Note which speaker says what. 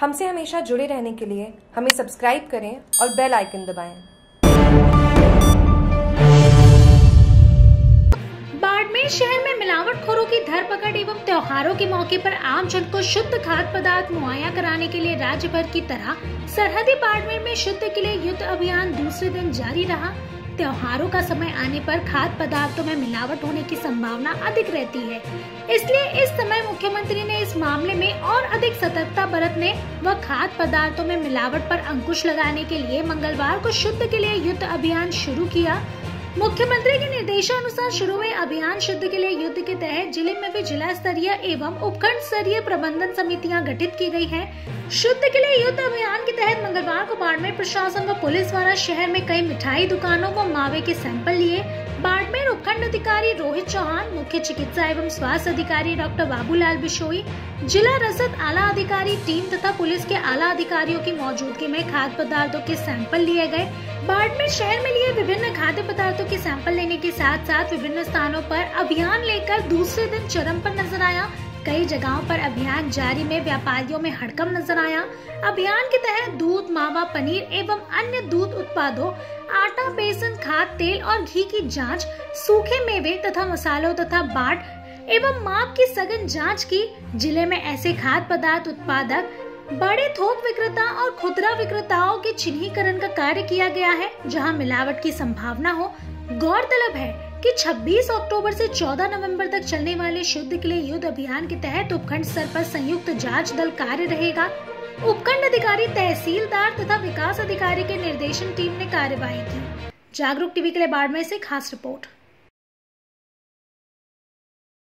Speaker 1: हमसे हमेशा जुड़े रहने के लिए हमें सब्सक्राइब करें और बेल आइकन दबाएँ।
Speaker 2: बाड़मेर शहर में मिलावटखोरों की धरपकड़ एवं त्योहारों के मौके पर आम जन को शुद्ध खाद्य पदार्थ मुहैया कराने के लिए राज्य भर की तरह सरहदी बाड़मेर में शुद्ध के लिए युद्ध अभियान दूसरे दिन जारी रहा त्योहारों का समय आने पर खाद्य पदार्थों में मिलावट होने की संभावना अधिक रहती है। इसलिए इस समय मुख्यमंत्री ने इस मामले में और अधिक सतर्कता बरतने व खाद्य पदार्थों में मिलावट पर अंकुश लगाने के लिए मंगलवार को शुद्ध के लिए युद्ध अभियान शुरू किया। मुख्यमंत्री के निर्देशानुसार शुरू हुए अभियान शुद्ध के लिए युद्ध के तहत ज़िले में भी जिला स्तरीय एवं उपखंड स्तरीय प्रबंधन समितियाँ गठित की गई हैं। शुद्ध के लिए युद्ध अभियान के तहत मंगलवार को बाड़मेर प्रशासन व पुलिस द्वारा शहर में कई मिठाई दुकानों व मावे के सैंपल लिए बाड़मेर उपखंड अधिकारी रोहित चौहान, मुख्य चिकित्सा एवं स्वास्थ्य अधिकारी डॉक्टर बाबूलाल बिशोई, जिला रसद आला अधिकारी टीम तथा पुलिस के आला अधिकारियों की मौजूदगी में खाद्य पदार्थों के सैंपल लिए गए। बाड़मेर शहर में लिए विभिन्न खाद्य पदार्थों के सैंपल लेने के साथ साथ विभिन्न स्थानों पर अभियान लेकर दूसरे दिन चरम पर नज़र आया। कई जगहों पर अभियान जारी में व्यापारियों में हड़कम नज़र आया। अभियान के तहत दूध मावा पनीर एवं अन्य दूध उत्पादों आटा बेसन खाद तेल और घी की जाँच, सूखे मेवे तथा मसालों तथा बाट एवं माप की सघन जाँच की। ज़िले में ऐसे खाद्य पदार्थ उत्पादक बड़े थोक विक्रेता और खुदरा विक्रेताओं के चिन्हीकरण का कार्य किया गया है जहाँ मिलावट की संभावना हो। गौरतलब है कि 26 अक्टूबर से 14 नवंबर तक चलने वाले शुद्ध के लिए युद्ध अभियान के तहत उपखंड स्तर पर संयुक्त जाँच दल कार्य रहेगा। उपखंड अधिकारी, तहसीलदार तथा विकास अधिकारी के निर्देशन टीम ने कार्यवाही की। जागरूक टीवी के लिए बाड़मेर से खास रिपोर्ट।